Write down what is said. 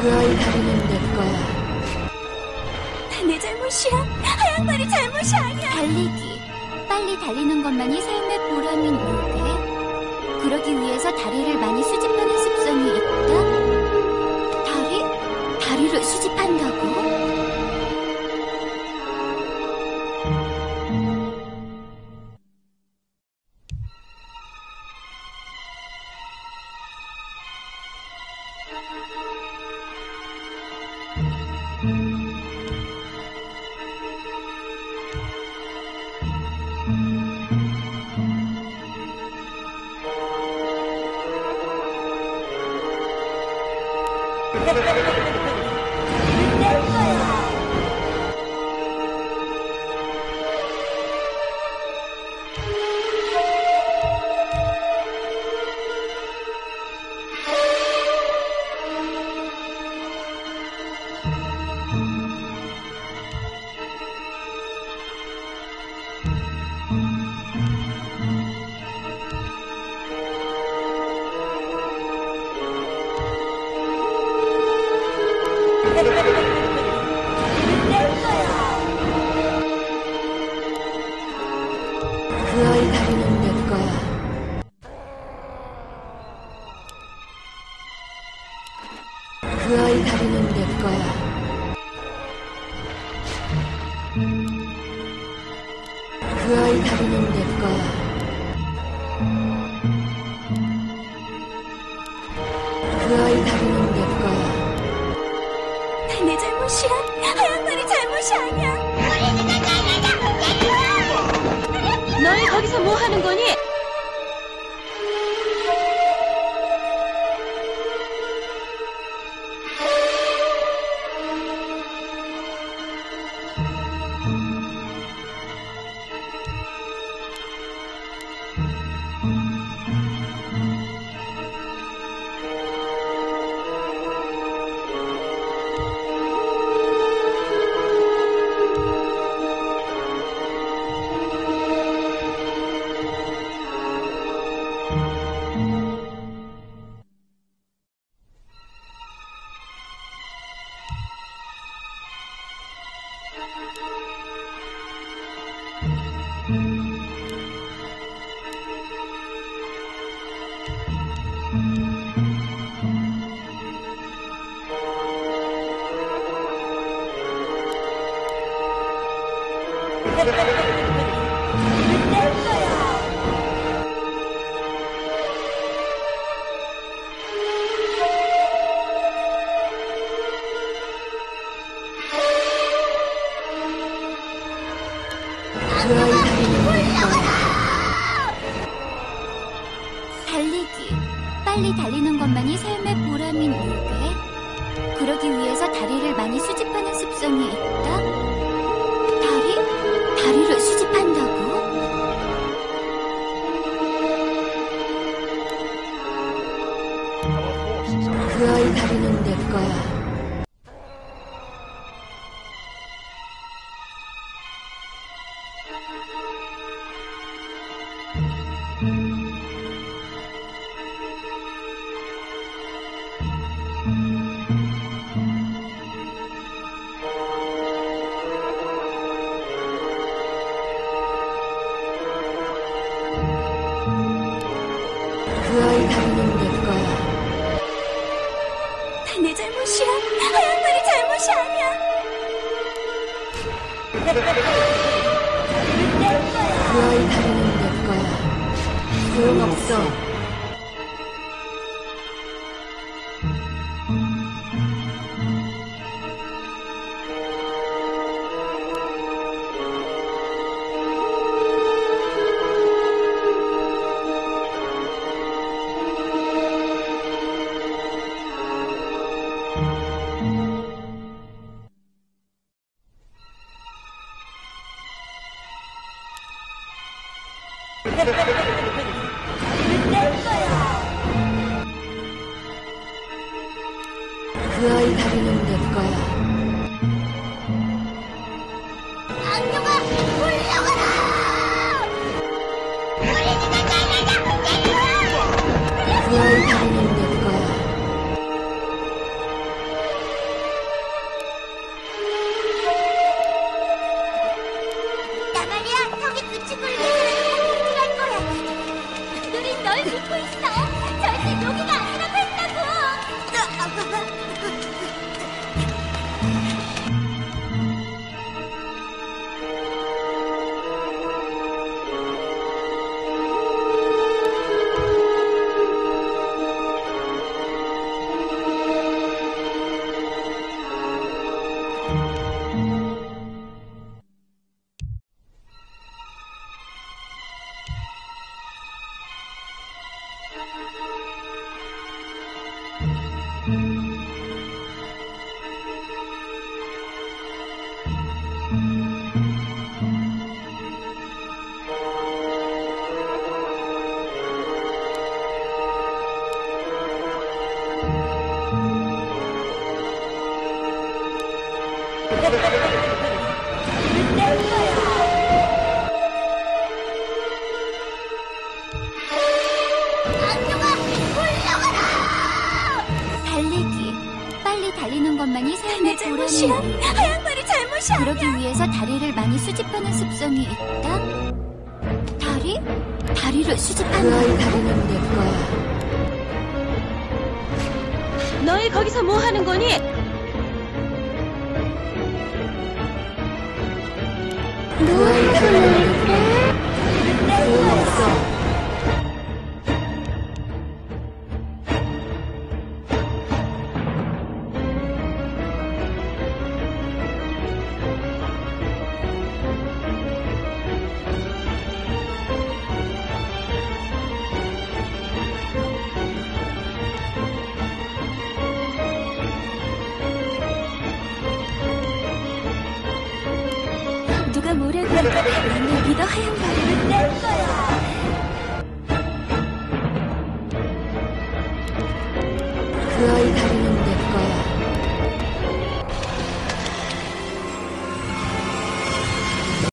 그 아이 다리는 내 거야. 다내 잘못이야. 하얀 말이 잘못이 아니야. 달리기. 빨리 달리는 것만이 삶의 보람인 요괴. 그러기 위해서 다리를 많이 수집하는 습성이 있다. 다리? 다리를 수집한다고? 그 아이 다리는 내 거야. 그 아이 다리는 내 거야. 그 아이 다리는 내 거야. 다내 잘못이야. 하얀 말이 잘못이 아니야. 너희 거기서 뭐 하는 거니? 달리기. 빨리 달리는 것만이 삶의 보람인 요괴. 그러기 위해서 다리를 많이 수집하는 습성이 있다. 그 아이 다리는 내 거야. 그 아이 다리는 내 거야. 다내 잘못이야. 하얀 말이 잘못이 아니야. 그 아이 다리는 내 거야. 소용없어. 그 아이 다리는 내 거야. 달리기. 빨리 달리는 것만이 삶의 잘못이야. 하얀 말이 잘못이야. 그러기 위해서 다리를 많이 수집하는 습성이 있다. 다리? 다리를 그 수집하는 아이 다리는 내 거야. 너희 거기서 뭐 하는 거니? 그 누가 해도 날 믿어 하얀 말은 내 거야. 그 아이 다리는